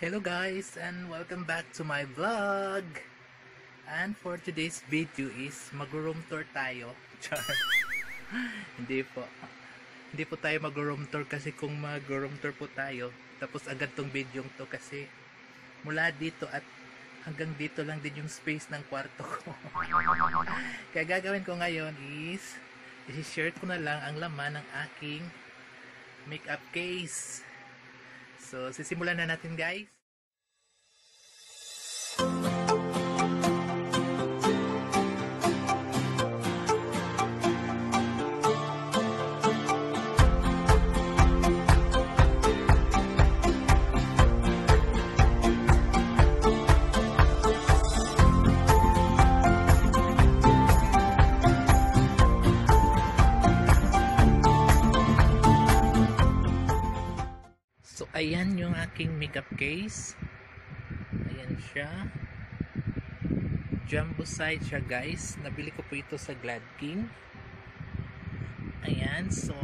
Hello guys and welcome back to my vlog. And for today's video is mag-room tour tayo. Char. Hindi po. Hindi po tayo mag-room tour kasi kung mag-room tour po tayo, tapos agad tong video to kasi mula dito at hanggang dito lang din yung space ng kwarto ko. Kaya gagawin ko ngayon is i-share ko na lang ang laman ng aking makeup case. So, sisimulan na natin guys. Yung aking makeup case. Ayan siya. Jumbo size siya guys. Nabili ko po ito sa Glad King. Ayan, so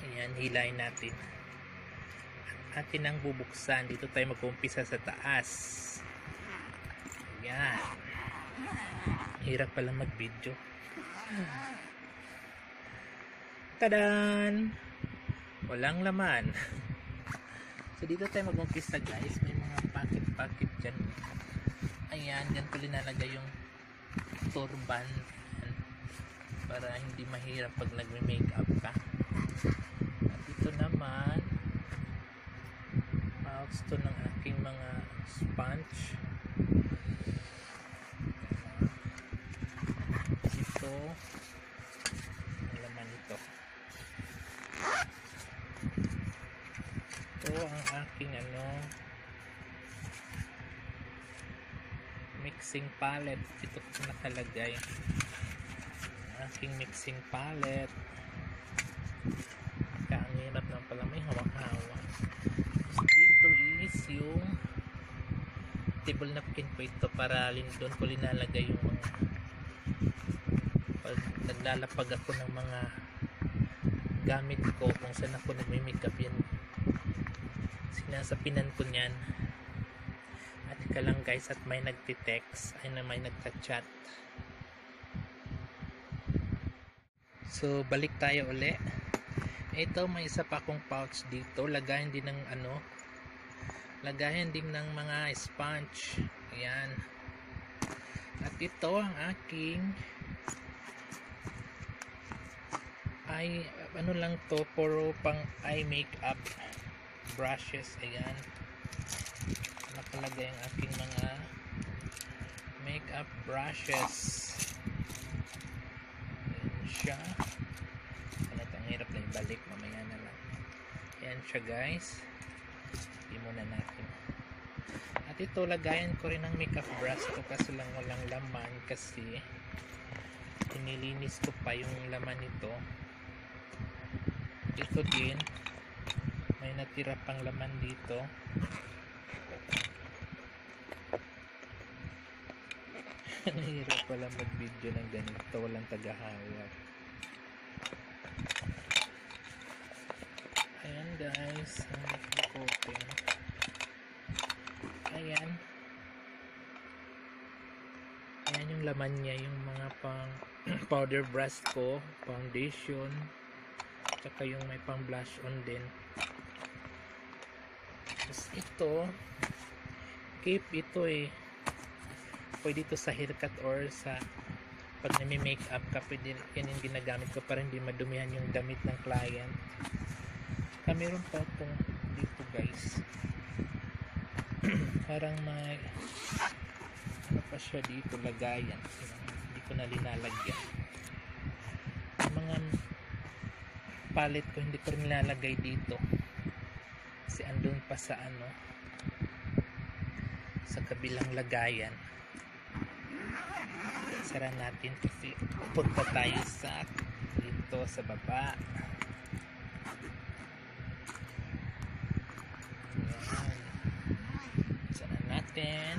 Ayan, hilayin natin. At atin ang bubuksan. Dito tayo mag-umpisa sa taas. Ayan. Hirap pala mag-video. Tadan! Walang laman. So dito tayo mag-umpisa guys. May mga packet packet dyan. Ayan dyan ko linalagay yung turban. Para hindi mahirap pag nagme-makeup ka. At ito naman pouch to ng aking mga sponge ito ang laman ito ito ang aking ano mixing palette. Ito po nakalagay. Aking mixing palette. Kaya ang hirap pala may hawak-hawak dito is yung table napkin po ito para doon ko linalagay yung mga pag naglalapag ako ng mga gamit ko kung saan ako nagme-makeup yan. Sinasapinan ko niyan ika lang guys at may nagtitext. Ay na may nagta-chat. So balik tayo uli. Ito may isa pa akong pouch dito. Lagayan din ng ano lagayan din ng mga sponge. Ayan. At ito ang aking ay ano lang to puro pang eye makeup brushes. Ayan nakalagay ang aking mga makeup brushes. Ayan siya. Ano ang hirap na ibalik mamaya na lang. Ayan siya guys. Hindi muna natin. At ito lagayan ko rin ng makeup brush ko kasi lang walang laman kasi inilinis ko pa yung laman nito. Ito din may natira pang laman dito nahirap pala mag video ng ganito walang tagahawak. Ayan guys ang open ayan. Ayan yung laman niya yung mga pang powder brush ko foundation tsaka yung may pang blush on din. Tapos ito cape ito eh pwede ito sa haircut or sa pag nami-makeup ka pwede yan yung ginagamit ko para hindi madumihan yung damit ng client. Ah, meron pa itong dito guys. Parang may ano pa siya dito lagayan. Hindi ko na linalagyan. Yung mga palette ko hindi ko nilalagay dito. Kasi andun pa sa ano sa kabilang lagayan sara natin kasi punta tayo sa dito sa baba sara natin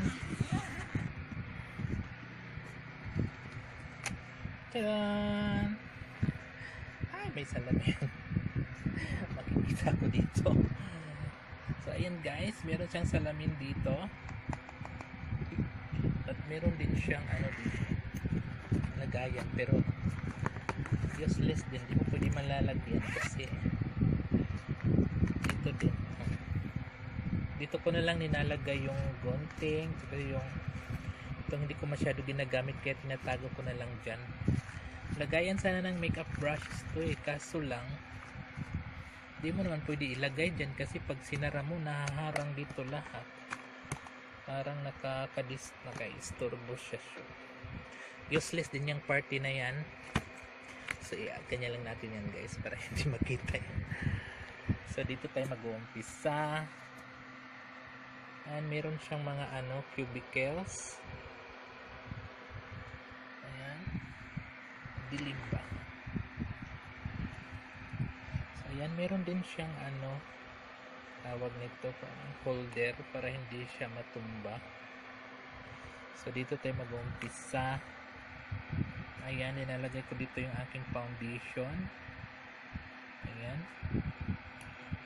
Tadaan! Ay, may salamin. Makikita ko dito. So, ayan guys, meron siyang salamin dito. Meron din siyang ano dito. Lagayan. Pero, useless din. Hindi mo pwede malalagyan kasi dito din. Dito ko na lang ninalagay yung gunting. Ito yung itong hindi ko masyado ginagamit kaya tinatago ko na lang dyan. Lagayan sana ng makeup brushes to eh. Kaso lang, di mo naman pwede ilagay dyan kasi pag sinara mo nahaharang dito lahat parang nakakadis naka-istorbo siya. Useless din yung party na yan. So yeah, ganyan lang natin yan guys para hindi makita yan so dito tayo mag-uumpisa. And meron siyang mga ano cubicles. Ayan. Dilim ba? So, ayan, meron din siyang ano, tawag nito, holder para hindi siya matumba. So, dito tayo mag-umpisa. Ayan, nilalagay ko dito yung aking foundation. Ayan.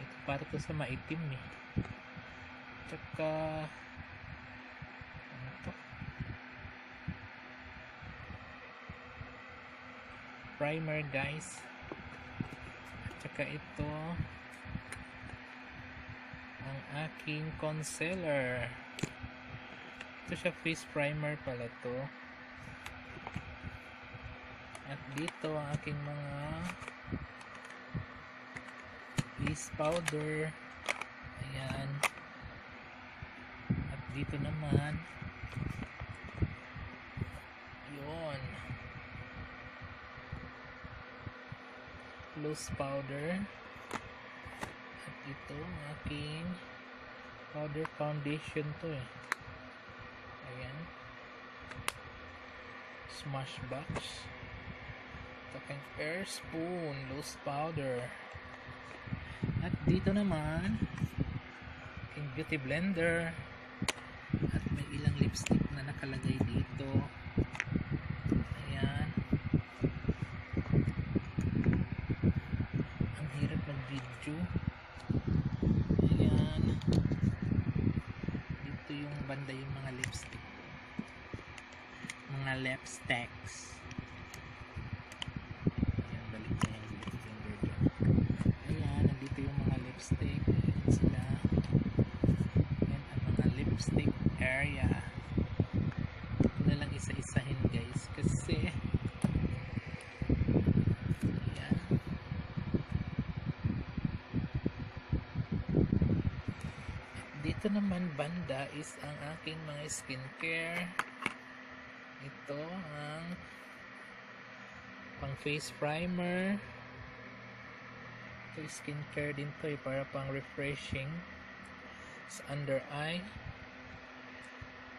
Ito para to sa maitim eh. Tsaka, ano to? Primer guys. Tsaka ito ang aking concealer. Ito siya face primer pala to. At dito ang aking mga face powder. Ayan. At dito naman yun. loose powder ito ang aking powder foundation to eh. Ayan. Smash box. Ito aking air spoon loose powder. At dito naman aking beauty blender. At may ilang lipstick na nakalagay dito ayan ang hirap mag video ayan dito yung banda yung mga lipstick mga lipsticks ayan balik na yung lip finger dyan ayan nandito yung mga lipstick ayan sila ayan ang mga lipstick area ito na lang isa-isahin guys kasi ayan dito naman banda is ang aking mga skincare. Ito ang pang face primer. Ito skincare din to eh, para pang refreshing. Sa under eye.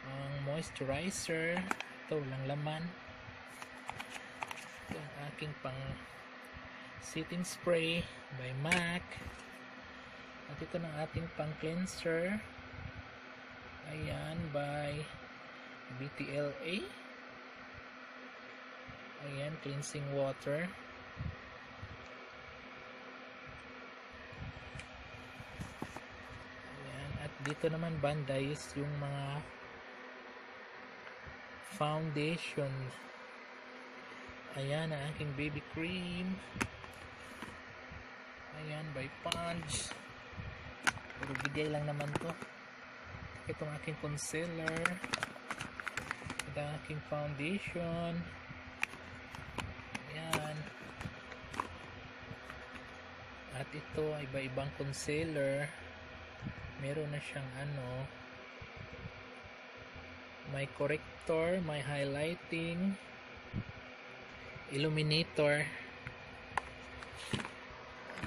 Ang moisturizer. Ito walang laman. Ito ang aking pang setting spray by MAC. At ito ng ating pang cleanser ayan by BTLA ayan cleansing water. Ayan at dito naman banda is yung mga foundation. Ayan ang aking baby cream. Ayan by Punch. Puro bigay lang naman to itong aking concealer. Ito ang aking foundation. Ayan. At ito ay iba-ibang concealer. Meron na siyang ano may corrector may highlighting illuminator.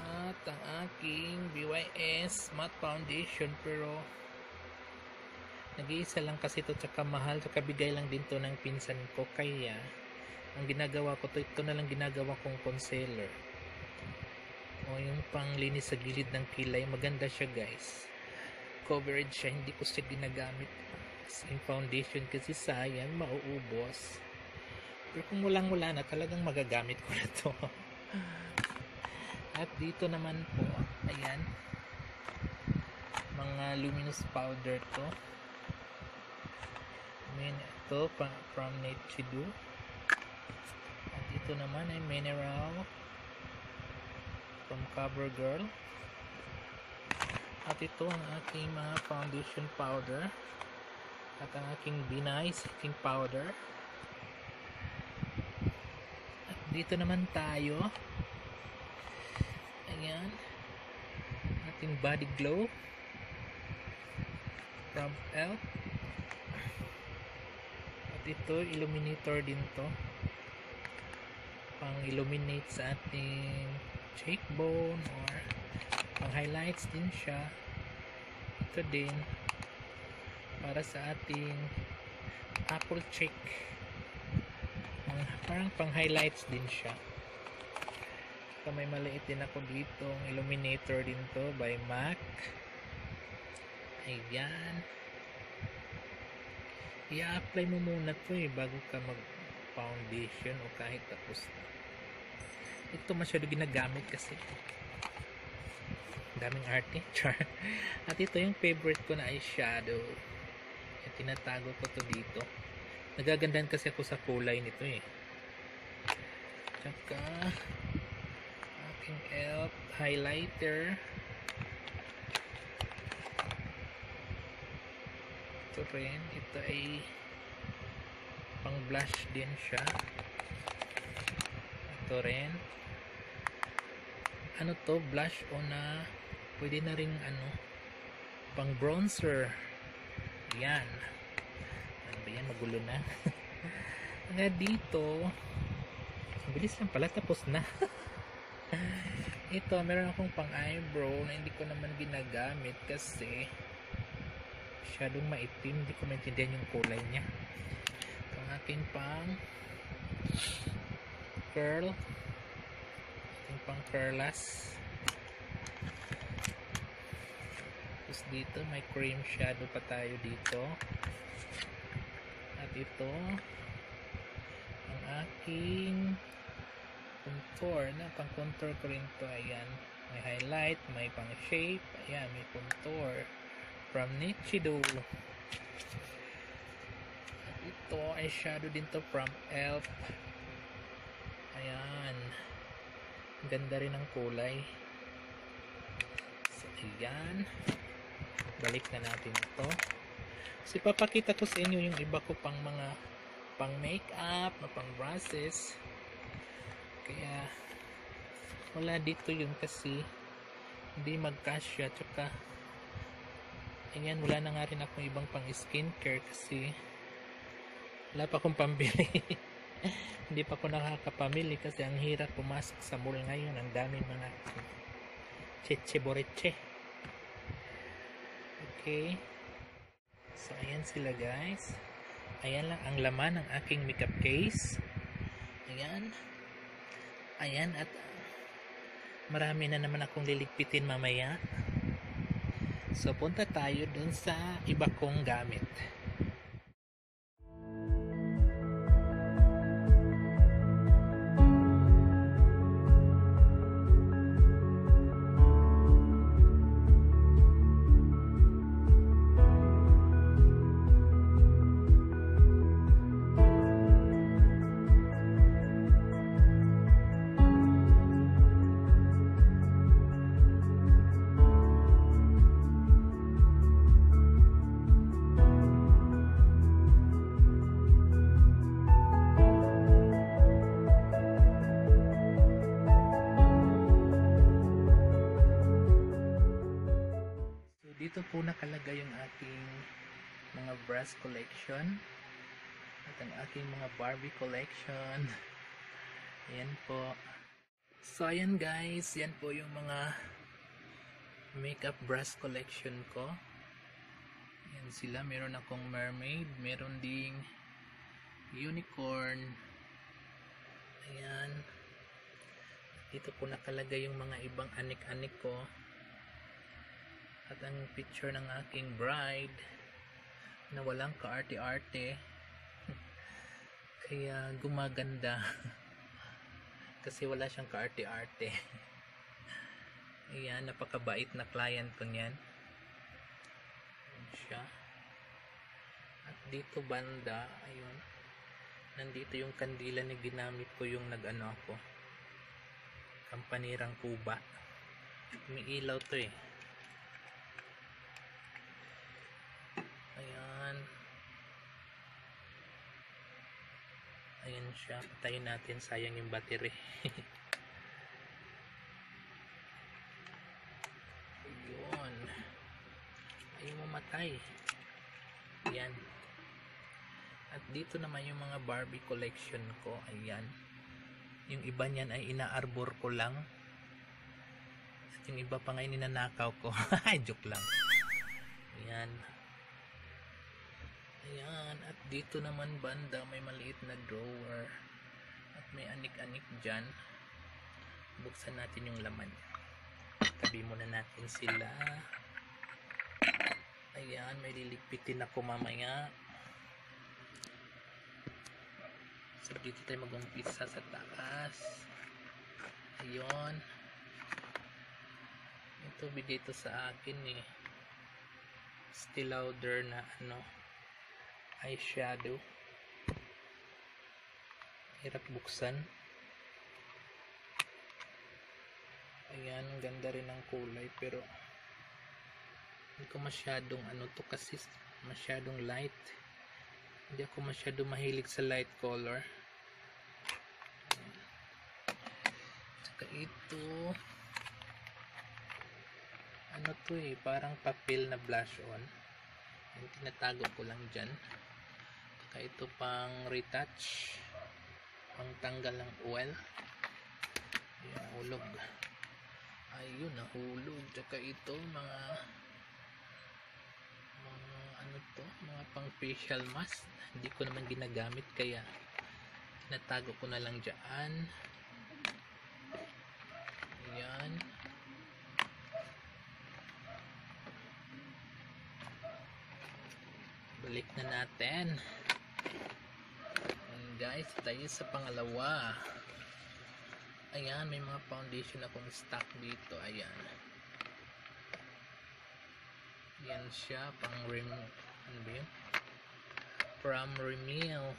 At ang aking BYS matte foundation pero nag-iisa lang kasi ito tsaka mahal tsaka bigay lang din to ng pinsan ko. Kaya ang ginagawa ko to ito na lang ginagawa kong concealer. O yung panglinis sa gilid ng kilay maganda siya guys. Coverage siya hindi ko siya ginagamit as in foundation kasi sayang mauubos. Pero kung walang wala na talagang magagamit ko na to. At dito naman po ayan mga luminous powder to. Min ito from Nichidu. At ito naman ay mineral from CoverGirl. At ito ang aking mga foundation powder. At ang aking Binay setting powder. At dito naman tayo. Ayan. Ating body glow. From Elf. Ito, illuminator din to. Pang illuminate sa ating cheekbone or pang highlights din siya. Ito din para sa ating apple cheek. Parang pang highlights din siya. Saka may maliit din ako dito. Illuminator din to by MAC. Ayan. I-apply mo muna to eh bago ka mag foundation o kahit tapos na. Ito masyado ginagamit kasi. Daming arte. Char. At ito yung favorite ko na eyeshadow. Yung tinatago ko to dito. Nagagandahan kasi ako sa kulay nito eh. Tsaka aking elf highlighter. Rin. Ito ay pang blush din siya. Ito rin. Ano to? Blush o na pwede na rin ano pang bronzer. Yan. Ano ba yan? Magulo na. Nga dito, bilis lang pala. Tapos na. Ito, meron akong pang eyebrow na hindi ko naman ginagamit kasi masyadong maitim. Hindi ko maintindihan yung kulay niya. Ito ang pang curl. Ating pang curlas. Tapos dito, may cream shadow pa tayo dito. At ito, ang aking contour. Na, pang contour ko rin to. Ayan. May highlight, may pang shape. Ayan, may contour. From Nichido. Ito ay shadow din to from Elf. Ayan. Ganda rin ang kulay. So, ayan. Balik na natin ito. Kasi papakita ko sa inyo yung iba ko pang mga pang makeup, pang brushes. Kaya wala dito yun kasi hindi magkasya tsaka ayan wala na nga rin akong ibang pang skincare kasi wala pa akong pambili. Hindi pa ako nakakapamili kasi ang hirap pumasok sa mall ngayon. Ang dami mga cheche boreche okay. So ayan sila guys. Ayan lang ang laman ng aking makeup case. Ayan. Ayan at marami na naman akong liligpitin mamaya so punta tayo dun sa iba kong gamit collection at ang aking mga Barbie collection. Ayan po. So ayan guys, yan po yung mga makeup brass collection ko. Ayan sila, meron akong mermaid, meron ding unicorn. Ayan. Dito po nakalagay yung mga ibang anik-anik ko at ang picture ng aking bride na walang kaarte-arte kaya gumaganda kasi wala siyang kaarte-arte ayan napakabait na client ko niyan siya. At dito banda, ayun. Nandito yung kandila na ginamit ko yung nag-ano ako. Kampanirang kuba. May ilaw to eh. Ayan. Ayan siya. Patayin natin. Sayang yung battery. Ayun. Ayaw mamatay. Ayan. At dito naman yung mga Barbie collection ko. Ayan. Yung iba niyan ay inaarbor ko lang. At yung iba pa ngayon ninanakaw ko. Joke lang. Ayan. Ayan. At dito naman banda may maliit na drawer. At may anik-anik dyan. Buksan natin yung laman. Tabi muna natin sila. Ayan. May liligpitin ako mamaya. So, dito tayo mag-umpisa sa taas. Ayun. Ito, bigay ito sa akin eh. Still louder na ano, eyeshadow. Hirap buksan. Ayan, ganda rin ng kulay pero hindi ko masyadong ano to kasi masyadong light. Hindi ako masyado mahilig sa light color. Tsaka ito, ano to eh, parang papel na blush on. Yung tinatago ko lang dyan. Tsaka ito pang retouch. Pang tanggal ng oil. Ayan, hulog. Ayun, nahulog. Tsaka ito, mga mga ano to, mga pang facial mask. Hindi ko naman ginagamit kaya tinatago ko na lang dyan. Ayan. Balik na natin. Guys, tayo sa pangalawa. Ayan, may mga foundation akong stock dito. Ayan. Yan siya, pang rem... Ano ba yun? From Remil.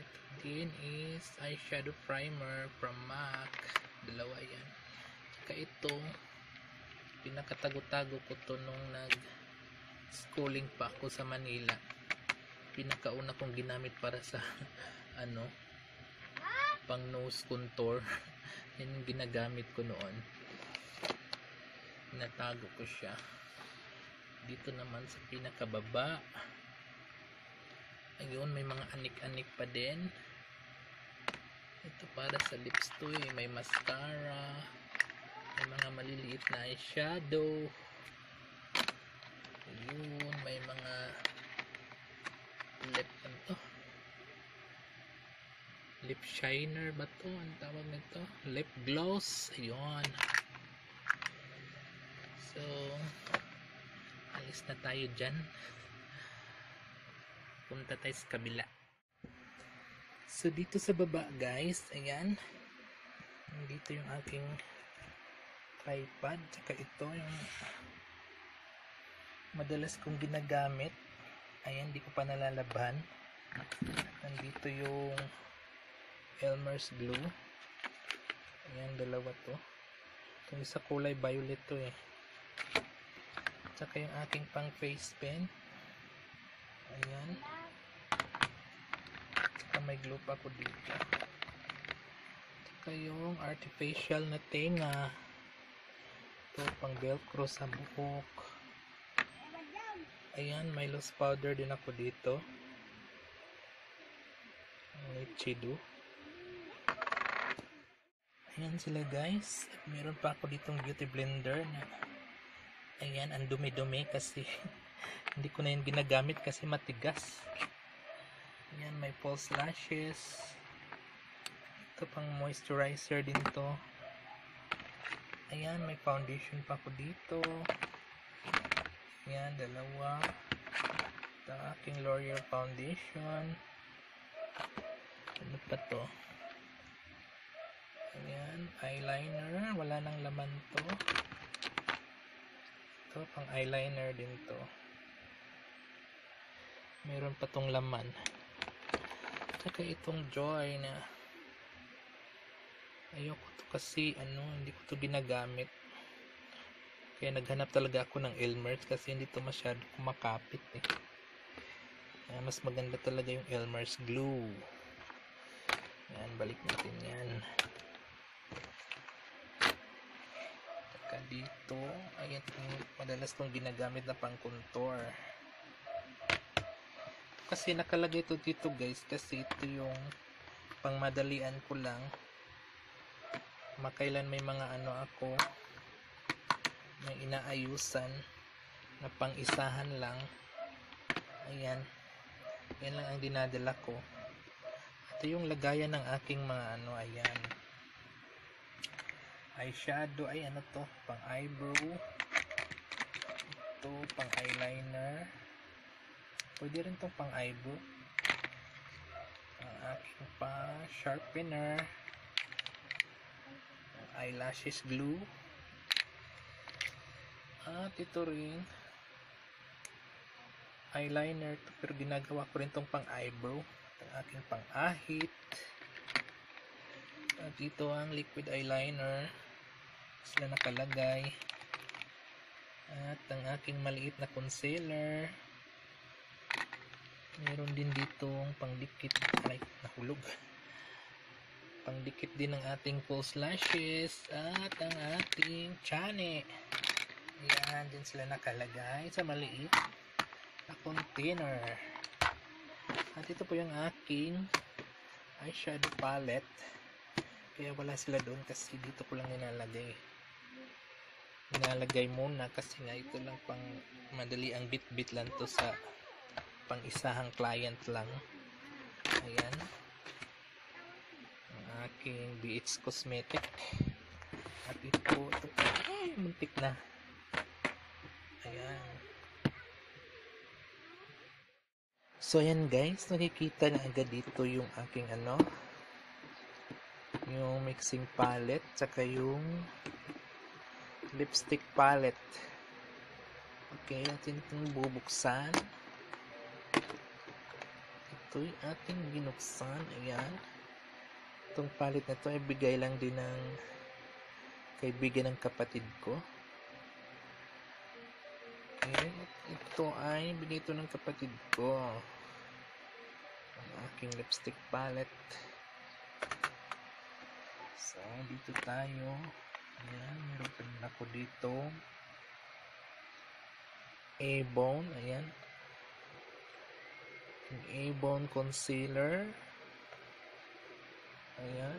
Ito din is eyeshadow primer from MAC. Dalawa yan. Tsaka ito, pinakatago-tago ko to nung nag schooling pa ako sa Manila. Pinakauna kong ginamit para sa ano, pang nose contour. yan yung ginagamit ko noon. Natago ko siya. Dito naman sa pinakababa. Ayun may mga anik-anik pa din. Ito para sa lips to eh. May mascara. May mga maliliit na eyeshadow. Ayun may mga lip ano to lip shiner ba to? Ang tawag nito? Lip gloss? Ayun. So alis na tayo dyan. Punta tayo sa kabila. So dito sa baba guys ayan. Dito yung aking tripod tsaka ito yung madalas kong ginagamit. Ayan di ko pa nalalaban. Nandito yung Elmer's glue ayan dalawa to itong isa kulay violet to eh Tsaka yung aking pang face pen. Ayan. Tsaka may glue pa ako dito. Tsaka yung artificial na tenga. Ito pang velcro sa buhok. Ayan, may loose powder din ako dito. May chido. Ayan sila guys. At meron pa ako ditong beauty blender na Ayan, ang dumi-dumi kasi hindi ko na yun ginagamit kasi matigas. Ayan, may false lashes. Ito pang moisturizer din to. Ayan, may foundation pa ako dito. Ayan, dalawa. Ito aking L'Oreal foundation. Ano pa to? Ayan, eyeliner. Wala nang laman to. Ito, pang eyeliner din to. Meron pa tong laman. Saka itong joy na ayoko to kasi ano, hindi ko to ginagamit. Kaya naghanap talaga ako ng Elmer's kasi hindi to masyado kumakapit eh. Kaya mas maganda talaga yung Elmer's glue. Yan, balik natin yan. Saka dito, ayan yung madalas kong ginagamit na pang contour. Kasi nakalagay ito dito guys kasi ito yung pangmadalian ko lang. Makailan may mga ano ako may inaayusan na pang isahan lang. Ayan. Yan lang ang dinadala ko. Ito yung lagayan ng aking mga ano, ayan. Eyeshadow, ay ano to, pang eyebrow. Ito, pang eyeliner. Pwede rin tong pang eyebrow. Ang aking pa sharpener. Eyelashes glue. At ito rin eyeliner to, pero ginagawa ko rin tong pang eyebrow ang aking pang ahit at ito ang liquid eyeliner sila nakalagay at ang aking maliit na concealer meron din ditong pangdikit ay nahulog pangdikit din ng ating false lashes at ang ating chane Ayan, din sila nakalagay sa maliit na container. At ito po yung aking eyeshadow palette. Kaya wala sila doon kasi dito ko lang nilalagay. Nilalagay muna kasi nga ito lang pang madali ang bit-bit lang to sa pang isahang client lang. Ayan. Ang aking BH Cosmetic. At ito, ito ay, muntik na. Ayan. So, ayan guys. Nakikita na agad dito yung aking ano. Yung mixing palette. Tsaka yung lipstick palette. Okay. Atin itong bubuksan. Ito yung ating binuksan. Ayan. Itong palette na to ay bigay lang din ng kaibigan ng kapatid ko. Okay. Ito ay binigay ito ng kapatid ko. Ang aking lipstick palette. So, dito tayo. Ayan, meron pa rin ako dito. A-bone. Ayan. A-bone concealer. Ayan.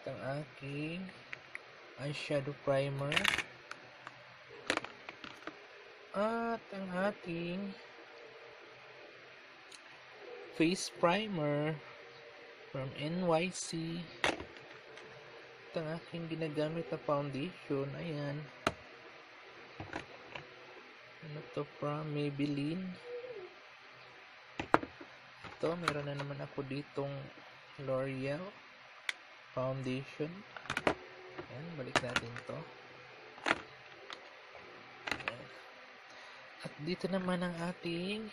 At ang aking eyeshadow primer. At ang ating face primer from NYC. Ang aking ginagamit na foundation. Ayan. Ano to from Maybelline. Ito, meron na naman ako ditong L'Oreal foundation. Ayan, balik natin to. At dito naman ang ating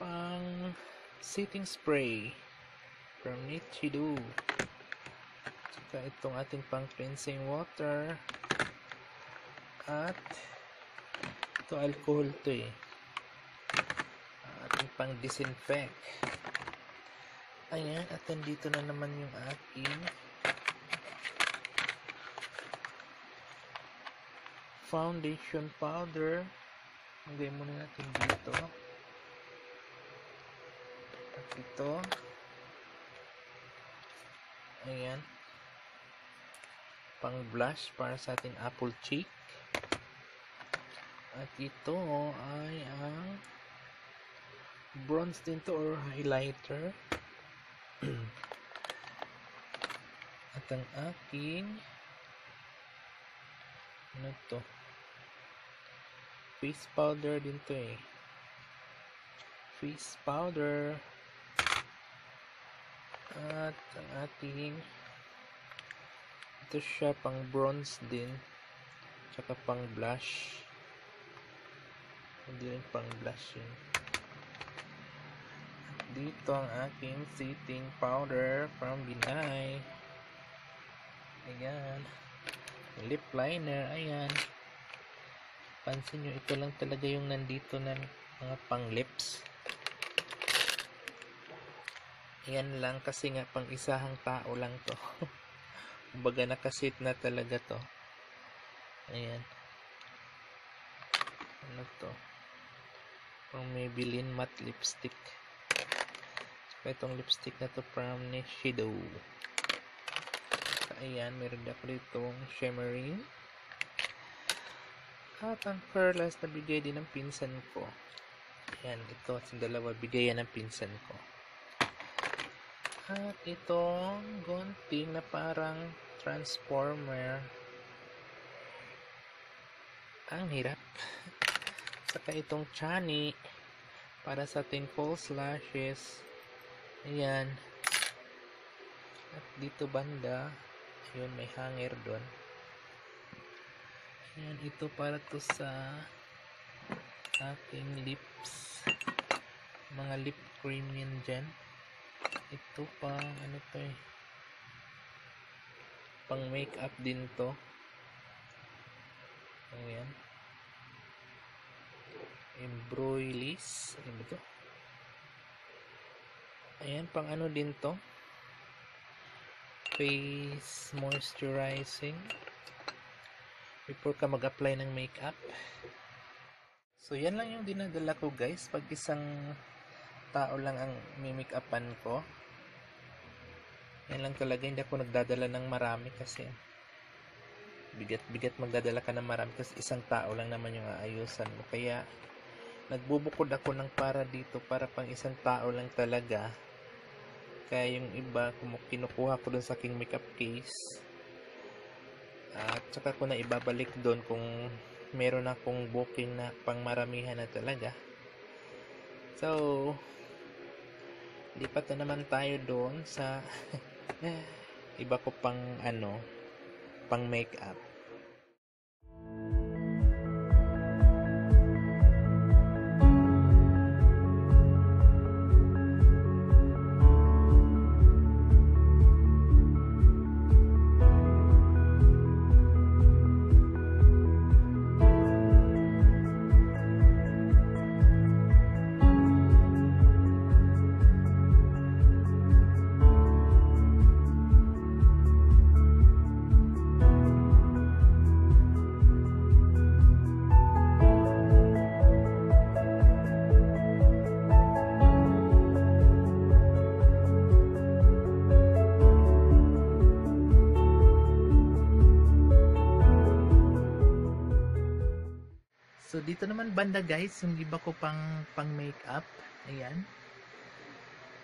pang setting spray from Nichido. Tsaka itong ating pang cleansing water. At ito alcohol to eh. Ating pang disinfect. Ayan, at nandito na naman yung aking foundation powder. Lagay muna natin dito. At ito. Ayan. Pang blush para sa ating apple cheek. At ito ay ang bronze din to or highlighter. At ang aking ano to? Face powder din to eh. Face powder. At ang ating Ito siya pang bronze din. Tsaka pang blush. Hindi rin pang blush yun. Dito ang aking setting powder from Binay. Ayan. Lip liner. Ayan. Pansin nyo, ito lang talaga yung nandito na mga pang lips. Ayan lang kasi nga pang isahang tao lang to. Kumbaga nakasit na talaga to. Ayan. Ano to? From Maybelline matte lipstick. Saka itong lipstick na to from Nishido. Saka ayan, meron ako ditong shimmering. At ang pearls na bigay din ng pinsan ko. Ayan, ito. Yung dalawa bigay yan ng pinsan ko. At itong gunting na parang transformer. Ang hirap. Saka itong chani para sa ating false lashes. Ayan. At dito banda, yun may hanger doon. Ayan, ito para to sa aking lips. Mga lip cream yan dyan. Ito pang ano to eh. Pang makeup din to. Ayan. Embroilis. Ano ba to? Ayan, pang ano din to. Face moisturizing. Before ka mag-apply ng makeup. So, yan lang yung dinadala ko guys. Pag isang tao lang ang mimik-upan ko. Yan lang talaga. Hindi ako nagdadala ng marami kasi bigat-bigat magdadala ka ng marami kasi isang tao lang naman yung aayusan mo. Kaya, nagbubukod ako ng para dito para pang isang tao lang talaga. Kaya yung iba, kinukuha ko dun sa aking makeup case. At saka ko na ibabalik doon kung meron akong booking na pang maramihan na talaga. So, lipat na naman tayo doon sa iba ko pang ano, pang makeup. Banda guys, yung iba ko pang pang makeup. Ayan.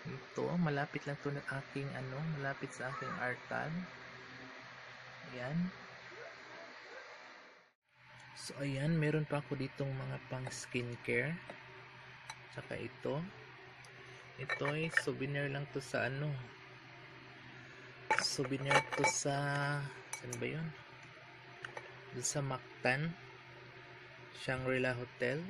Ito, malapit lang to ng aking ano, malapit sa aking artan. Ayan. So ayan, meron pa ako ditong mga pang skincare. Tsaka ito. Ito ay souvenir lang to sa ano. Souvenir to sa saan ba? Doon sa Mactan. Shangri-La Hotel.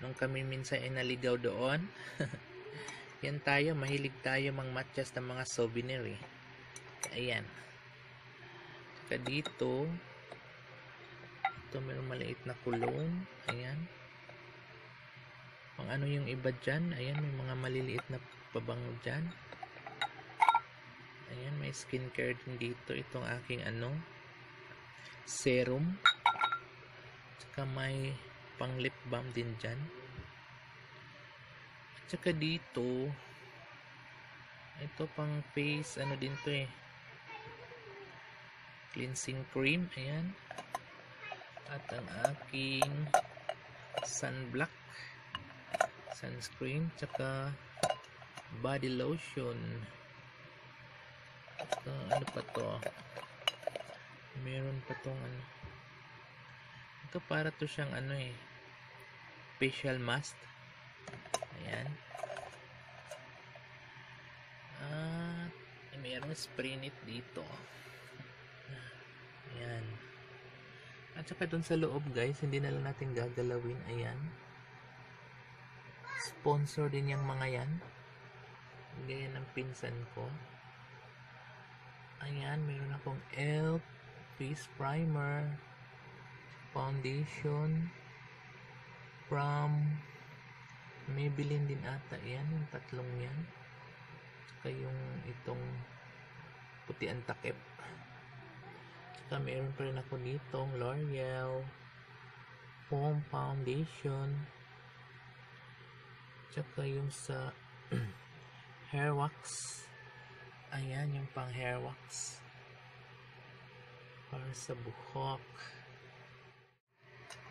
Nung kami minsan ay naligaw doon. Yan tayo, mahilig tayo mangmatchas ng mga souvenir eh. Ayan. Saka dito, ito mayroong maliit na kulong. Ayan. Pang ano yung iba dyan. Ayan, may mga maliliit na pabango dyan. Ayan, may skincare din dito. Itong aking ano, serum. Tsaka may pang lip balm din dyan. At dito, ito pang face, ano din to eh. Cleansing cream, ayan. At ang aking sunblock, sunscreen, tsaka body lotion. Tsaka ano pa to? Meron pa tong ano. Ito para to siyang ano eh. Facial mask. Ayan. At merong spray net dito. At saka dun sa loob guys, hindi na lang natin gagalawin. Ayan. Sponsor din yung mga yan. Ganyan ng pinsan ko. Ayan, meron akong ELF face primer, foundation, from Maybelline din ata yan, yung tatlong yan. Saka yung itong puti ang takip. Saka meron pa rin ako ditong L'Oreal Foam Foundation. Tsaka yung sa hair wax. Ayan yung pang hair wax. Para sa buhok.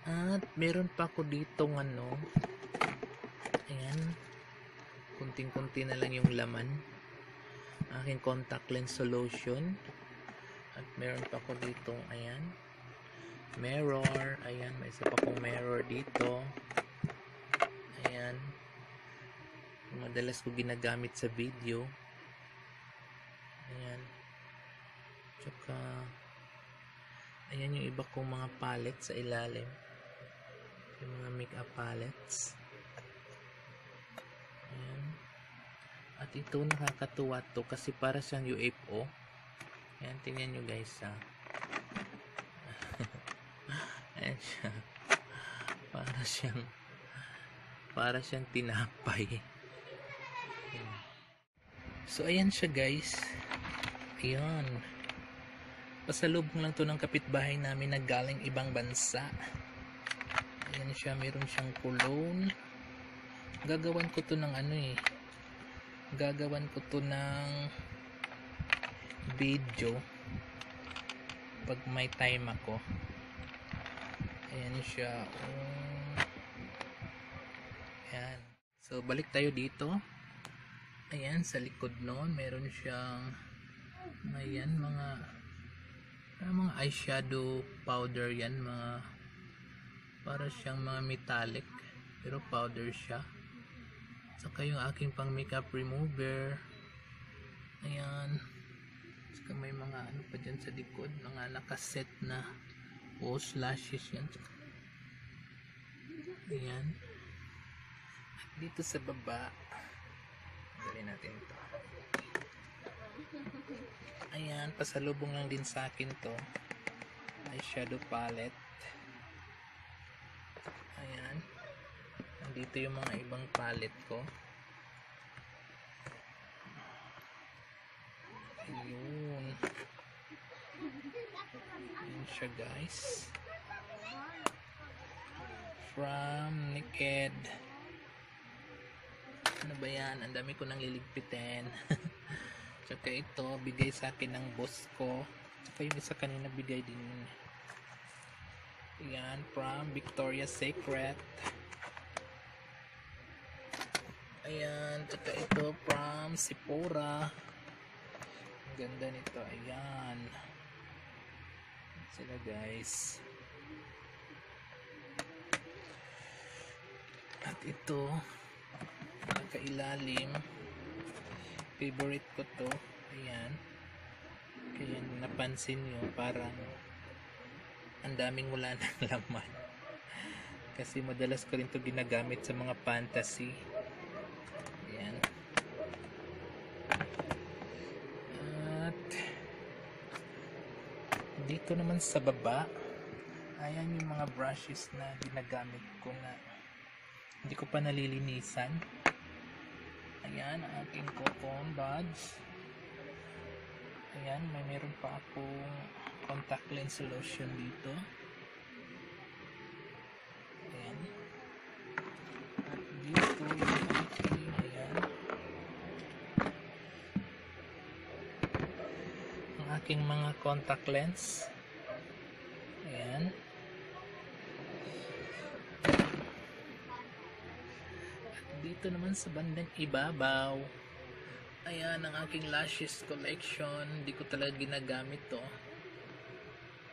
At meron pa ako ditong ano. Ayan. Kunting-kunti na lang yung laman. Aking contact lens solution. At meron pa ako ditong ayan. Mirror. Ayan, may isa pa akong mirror dito. Ayan. Madalas ko ginagamit sa video. Ayan. Tsaka, ayan yung iba kong mga palettes sa ilalim. Yung mga makeup palettes. Ayan. At ito nakakatuwa to kasi para siyang UFO. Ayan, tingnan nyo guys ha. Ayan siya. Para siyang para siyang tinapay. Ayan. So ayan siya guys. Ayan. Pasalubong lang to ng kapitbahay namin na galing ibang bansa. Ayan siya, meron siyang cologne. Gagawan ko to ng ano eh. Gagawan ko to ng video pag may time ako. Ayan siya. Oh. Ayan. So, balik tayo dito. Ayan, sa likod noon, meron siyang ayan, mga ah, mga eyeshadow powder yan, mga para siyang mga metallic pero powder siya. Saka yung aking pang makeup remover. Ayan. Saka may mga ano pa dyan sa likod mga nakaset na false lashes yan. Ayan. At dito sa baba dali natin ito. Ayan pasalubong lang din sa akin to. Eyeshadow palette ayan nandito yung mga ibang palette ko. Ayun ayan siya guys. From Naked ano ba yan? Ang dami ko nang liligpitin. Tsaka ito bigay sa akin ng boss ko. Tsaka yung isa kanina bigay din yun. Yan from Victoria's Secret ayan tsaka ito from Sephora. Ang ganda nito ayan. Sila guys. At ito nakailalim favorite ko to ayan. Kaya napansin nyo parang ang daming wala ng laman. Kasi madalas ko rin to ginagamit sa mga fantasy ayan at dito naman sa baba. Ayan yung mga brushes na ginagamit ko na hindi ko pa nalilinisan. Ayan ang aking cocon buds. Ayan may meron pa akong contact lens solution dito. Ayan. At dito ang aking mga contact lens ayan dito naman sa bandang ibabaw ayan ang aking lashes collection hindi ko talaga ginagamit to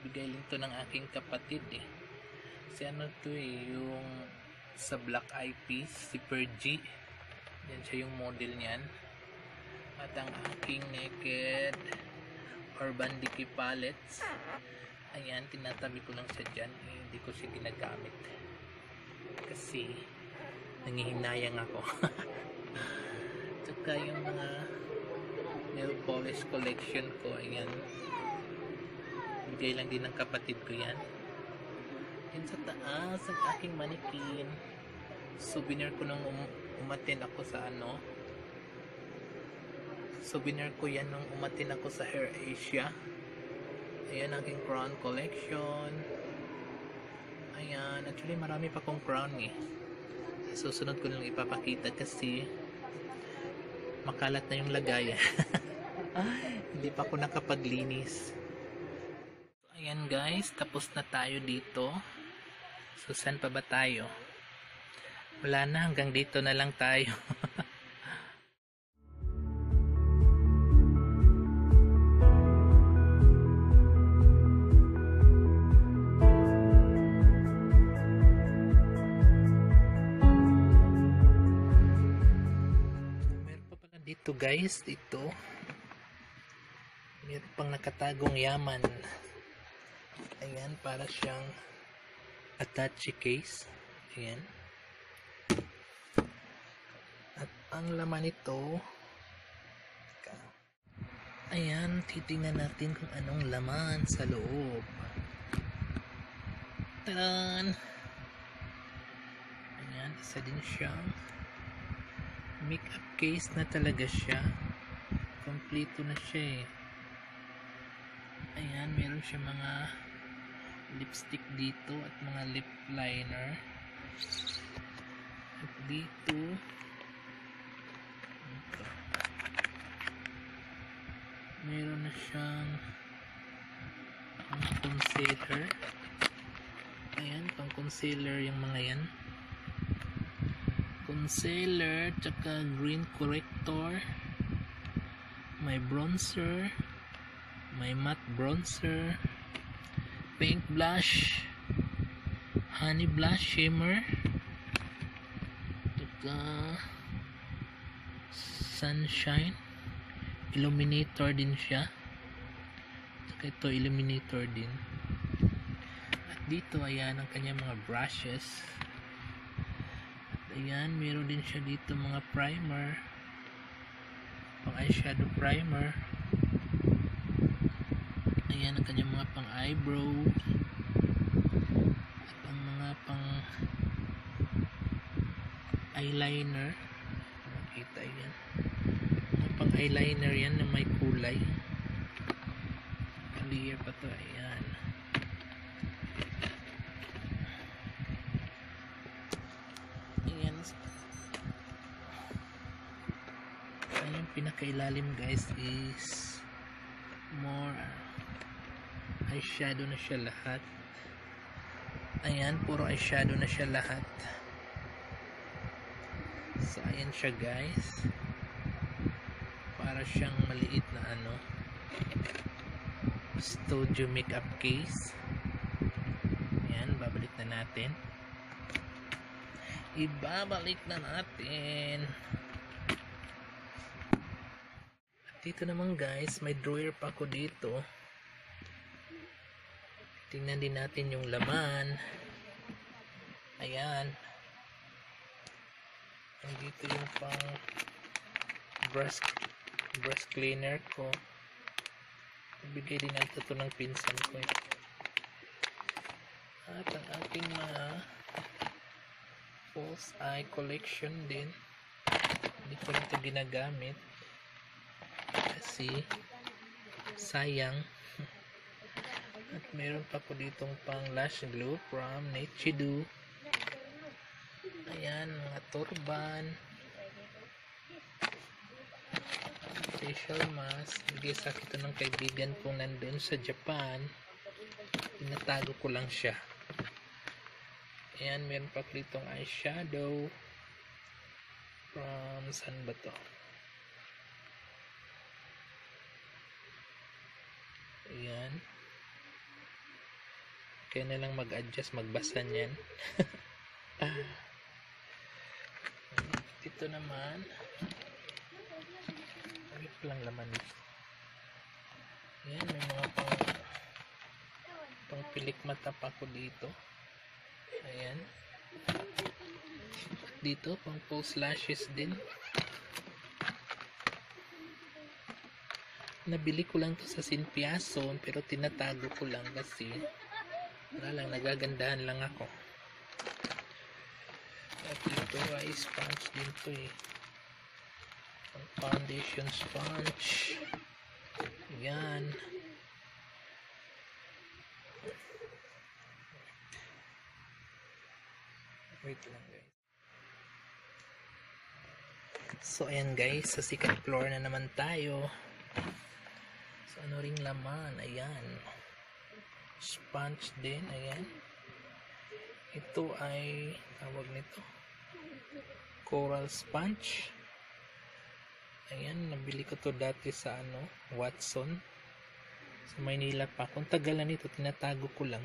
bigay lang to ng aking kapatid eh kasi ano to eh yung sa black eyepiece si Pergy yan siya yung model niyan at ang aking naked Urban Decay Palettes. Ayan, tinatabi ko lang siya dyan. Eh, hindi ko siya ginagamit. Kasi, nangihinayang ako. Tsaka yung mga nail polish collection ko, ayan. Bigay lang din ng kapatid ko yan. Yan sa taas, ang aking manikin. Souvenir ko nung um umatin ako sa ano. Souvenir ko yan nung umatin ako sa Hair Asia. Ayan, aking crown collection. Ayan, actually marami pa kong crown eh. Susunod ko lang ipapakita kasi makalat na yung lagayan. Hindi pa ako nakapaglinis. Ayan guys, tapos na tayo dito. So, pa ba tayo? Wala na, hanggang dito na lang tayo. guys, dito. Meron pang nakatagong yaman. Ayan, para siyang attache case. Ayan. At ang laman nito, ayan, titingnan natin kung anong laman sa loob. Taran! Ayan, isa din siyang makeup case na talaga siya. Kompleto na siya eh. Ayan, meron siya mga lipstick dito at mga lip liner. At dito, ito. meron na siyang pang concealer. Ayan, pang concealer yung mga yan. Concealer, tsaka green corrector. May bronzer. May matte bronzer. Pink blush. Honey blush shimmer. Tsaka sunshine. Illuminator din siya. Tsaka ito illuminator din. At dito ayan ang kanyang mga brushes. Ayan, meron din siya dito mga primer. Pang eyeshadow primer. Ayan ang kanyang mga pang eyebrow. At ang mga pang eyeliner. Makita yan. Mga pang eyeliner yan na may kulay. Clear pa to. Ayan. Ayan pinakailalim guys is more eyeshadow na siya lahat. Ayan, puro eyeshadow na siya lahat. So, ayan siya guys. Para siyang maliit na ano. Studio makeup case. Ayan, babalik na natin. Ibabalik na natin. At dito naman guys, may drawer pa ako dito. Tingnan din natin yung laman. Ayan. Nandito yung pang brush brush cleaner ko. Bigay din natin ito ng pinsan ko. Eh. At ang ating mga false eye collection din. Hindi ko ito ginagamit. Kasi sayang. At meron pa po ditong pang lash glue from Nichidu. Ayan, mga turban. Facial mask. Bigay sa akin ito ng kaibigan kong nandun sa Japan. Tinatago ko lang siya. Ayan, meron pa po ditong eyeshadow. From, saan ba? Ayan. Kaya na lang mag-adjust, magbasa niyan. Dito naman, ano lang laman nito? Ayan, may mga pang pang pilik mata pa ko dito. Ayan. Dito, pang false lashes din. Nabili ko lang to sa Sinpiason pero tinatago ko lang kasi wala lang, nagagandahan lang ako. At ito ay sponge din to eh. Foundation sponge. Yan. Wait lang guys. So ayan guys, sa second floor na naman tayo. So ano ring laman, ayan. Sponge din, ayan. Ito ay, tawag nito, coral sponge. Ayan, nabili ko to dati sa ano, Watson. Sa Maynila pa. Kung tagal na nito, tinatago ko lang.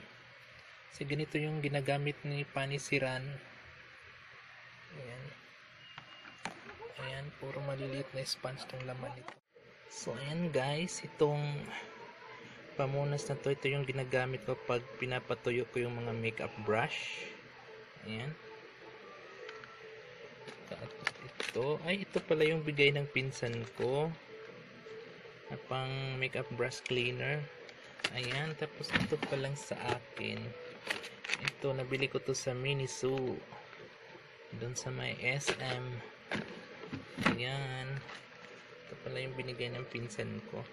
Kasi ganito yung ginagamit ni Panisiran. Ayan. Ayan, puro maliliit na sponge tong laman nito. So, ayan guys, itong pamunas na to, ito yung ginagamit ko pag pinapatuyo ko yung mga makeup brush. Ayan. At ito, ay ito pala yung bigay ng pinsan ko. Na pang makeup brush cleaner. Ayan, tapos ito pa lang sa akin. Ito, nabili ko to sa Miniso. Doon sa may SM. Ayan. Ito pala yung binigay ng pinsan ko.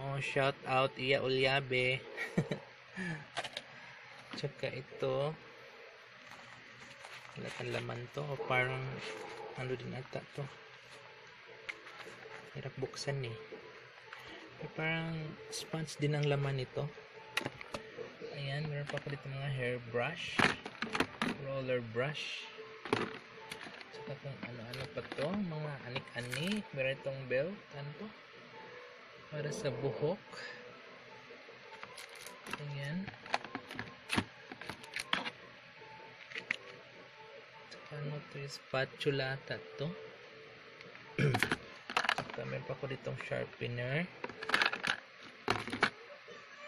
Oh, shout out Iya Ulyabe. Tsaka ito. Wala kang laman to. O parang ano din ata to. Hirap buksan eh. Parang sponge din ang laman nito. Ayan, meron pa ako dito mga hair brush. Roller brush. Kung ano-ano pa to. Mga anik-anik. Meron itong belt. Ano to? Para sa buhok. Ayan. Tsaka ano to? Yung spatula ata to. Tsaka meron pa ako ditong sharpener.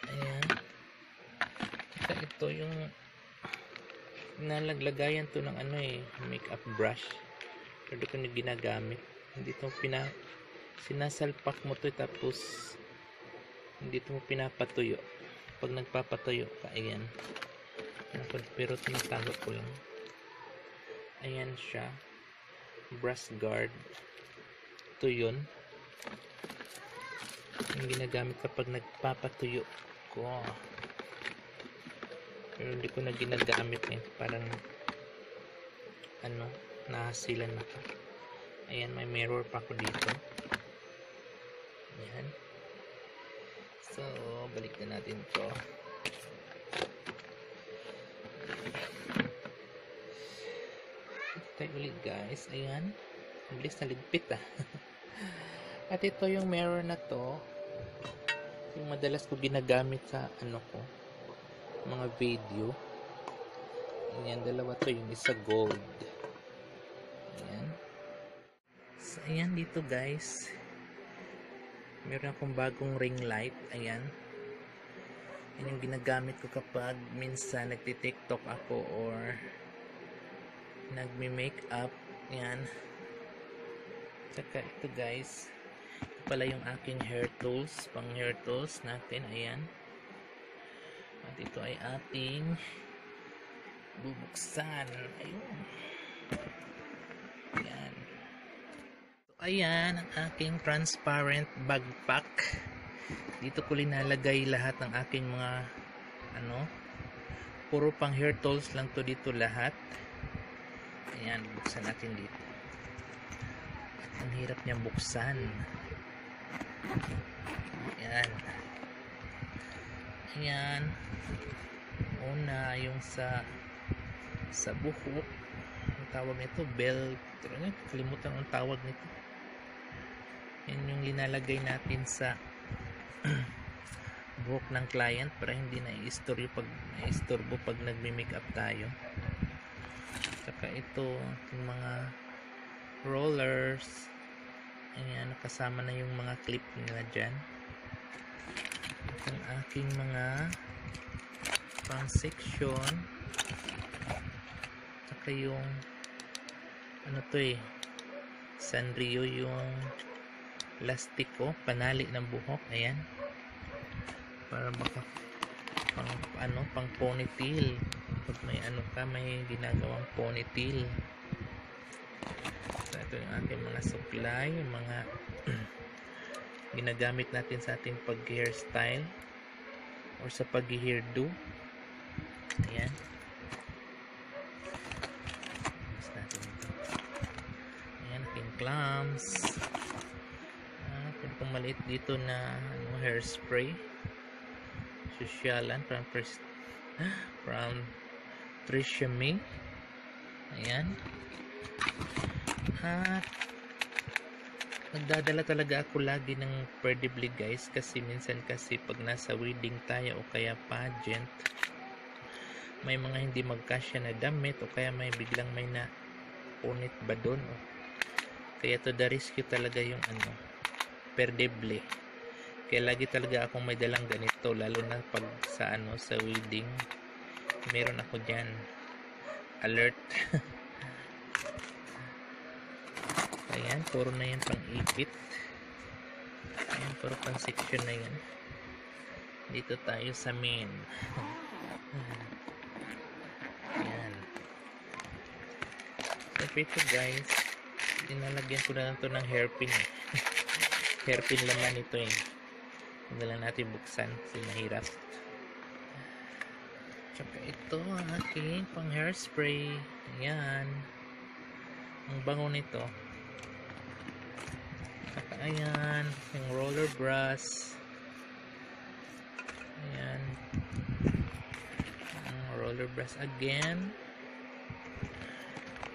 Ayan. Tsaka ito yung nalaglagayan to ng ano eh, makeup brush. Pero di ko na ginagamit. Hindi to pina sinasalpak mo to tapos hindi to mo pinapatuyo. Pag nagpapatuyo ka, ayan. Ano Pero tinatago ko lang. Ayan siya. Brush guard. Ito yun. Yung ginagamit kapag nagpapatuyo ko. Pero hindi ko na ginagamit eh. Parang ano, nahasilan na ko. Ayan, may mirror pa ako dito. Ayan. So, balik na natin to. Tayo ulit guys. Ayan. Bilis na ligpit ah. At ito yung mirror na to. Yung madalas ko ginagamit sa ano ko. Mga video. Ayan, dalawa to. Yung isa gold. Ayan dito guys. Meron akong bagong ring light. Ayan. Yan yung ginagamit ko kapag minsan nagti-tiktok ako or nagme-makeup. Ayan. Tsaka ito guys. Ito pala yung aking hair tools. Pang hair tools natin. Ayan. At ito ay ating bubuksan. Ayun. Ayan. So, ayan ang aking transparent backpack. Dito ko linalagay lahat ng aking mga ano puro pang hair tools lang to dito lahat. Ayan, buksan natin dito. Ang hirap niyang buksan. Ayan. Ayan. Una, yung sa sa buhok. Ang tawag nito, belt. Pero nga, kalimutan ang tawag nito. Linalagay natin sa buhok ng client para hindi na i-istorbo pag, na-istorbo pag nagme-makeup tayo. Saka ito, yung mga rollers. Ayan, nakasama na yung mga clip nila dyan. ang aking mga pang section saka yung ano to eh Sanrio yung plastic ko panali ng buhok ayan. Para baka pang ano pang ponytail. Pag may ano ka may ginagawang ponytail. So ito yung aking mga supply mga ginagamit natin sa ating pag hairstyle or sa pag hairdo ayan. Tapos natin ito. Ayan aking clams. at yung maliit dito na ano, hairspray. Sosyalan from first from Trisha May. Ayan. At nagdadala talaga ako lagi ng perdibly guys kasi minsan kasi pag nasa wedding tayo o kaya pageant may mga hindi magkasya na damit o kaya may biglang may na punit ba doon o kaya to the rescue talaga yung ano perdibly kaya lagi talaga akong may dalang ganito lalo na pag sa ano sa wedding. Meron ako dyan. Alert. Ayan puro na yan pang ipit ayan puro pang section na yan. Dito tayo sa main. Ayan. So ito guys dinalagyan ko na lang to ng hairpin eh. hairpin laman ito eh hindi lang natin buksan kasi mahirap tsaka ito ang aking pang hairspray ayan ang bango nito Saka ayan, yung roller brush. Ayan. Ang roller brush again.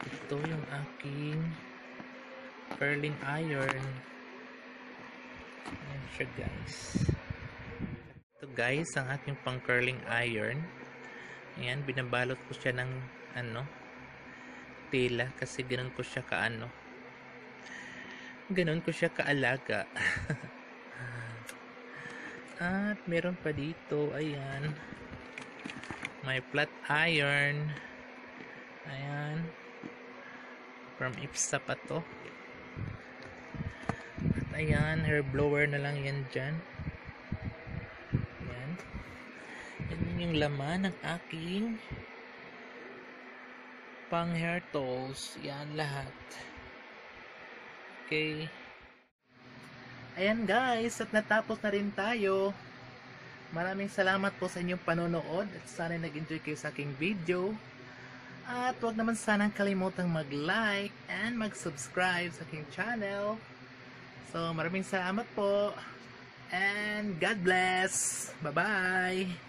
Ito yung aking curling iron. Siya guys. Ito guys, ang aking pang curling iron. Ayan, binabalot ko siya ng ano, tela kasi ganun ko siya kaano. Ganun ko siya kaalaga. At meron pa dito ayan may flat iron. Ayan. From Ipsa pa to ayan hair blower na lang yan dyan ayan yan yung laman ng aking pang hair tools yan lahat Okay. Ayan guys, at natapos na rin tayo. Maraming salamat po sa inyong panonood at sana nag-enjoy kayo sa aking video. At huwag naman sanang kalimutang mag-like and mag-subscribe sa aking channel. So maraming salamat po. And God bless. Bye-bye.